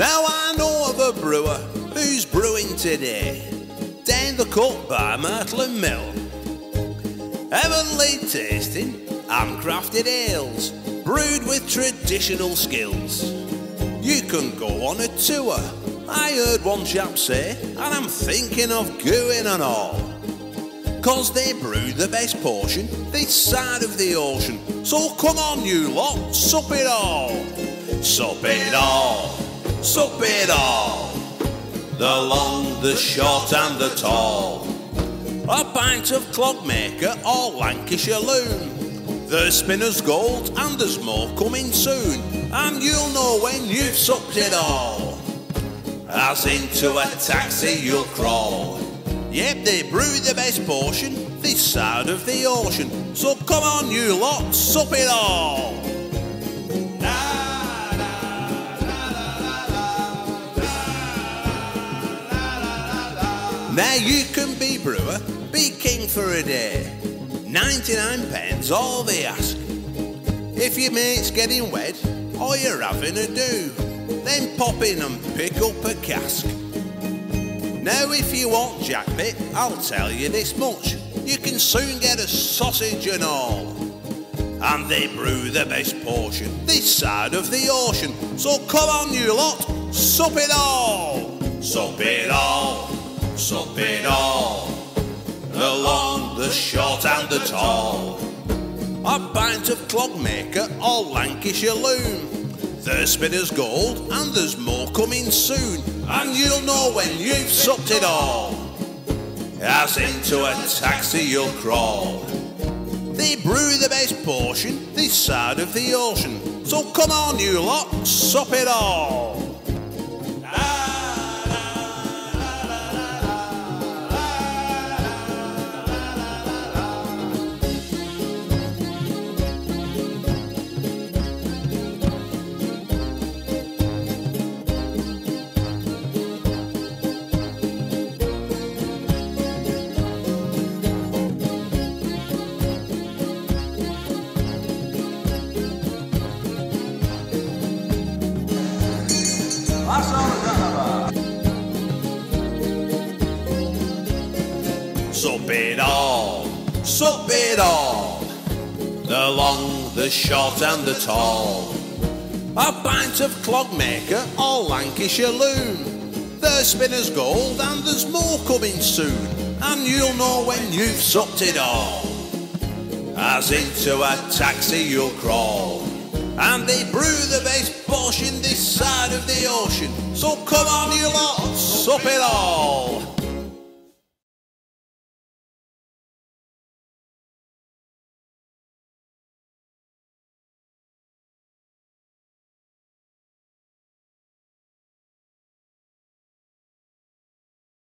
Now I know of a brewer who's brewing today down the cut by Martland Mill. Heavenly tasting, handcrafted ales, brewed with traditional skills. You can go on a tour, I heard one chap say, and I'm thinking of going and all. Cause they brew the best portion this side of the ocean. So come on, you lot, sup it all. Sup it all, sup it all. The long, the short, and the tall. A pint of clogmaker or Lancashire loom. The spinner's gold, and there's more coming soon. And you'll know when you've supped it all. As into a taxi you'll crawl. Yep, they brew the best portion this side of the ocean. So come on, you lot, sup it all. Now you can be brewer, be king for a day. 99 pence all they ask. If your mate's getting wed or you're having a do, then pop in and pick up a cask. Now if you want jackpot, I'll tell you this much. You can soon get a sausage and all. And they brew the best portion this side of the ocean. So come on you lot, sup it all. Sup it all, sup it all. The long, the short and the tall. A pint of clogmaker or Lancashire loom. The spinner's gold and there's more coming soon. And you'll know when you've supped it all. As into a taxi you'll crawl. They brew the best portion this side of the ocean. So come on, you lot, sup it all. Sup it all, sup it all. The long, the short, and the tall. A pint of clogmaker or Lancashire loom. The spinner's gold, and there's more coming soon. And you'll know when you've supped it all. As into a taxi you'll crawl. And they brew the best bosh in this side of the ocean. So come on, you lot, sup it all.